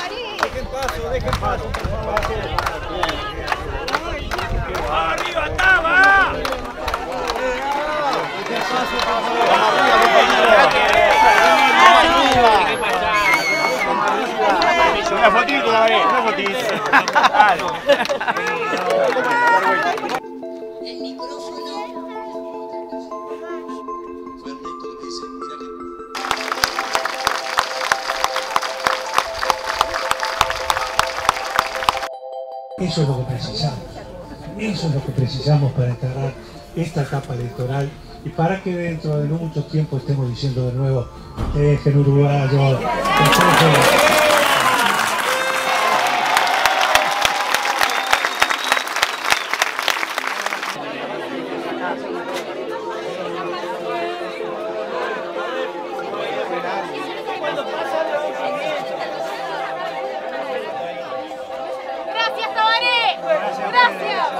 Dejen paso, dejen paso. ¡Arriba, estaba! Dejen paso, por favor. Una fotito, David, una fotito. El micrófono. Eso es lo que precisamos. Eso es lo que precisamos para enterrar esta etapa electoral y para que dentro de no mucho tiempo estemos diciendo de nuevo, dejen uruguayo, dejen- Gracias, Gracias. Bueno,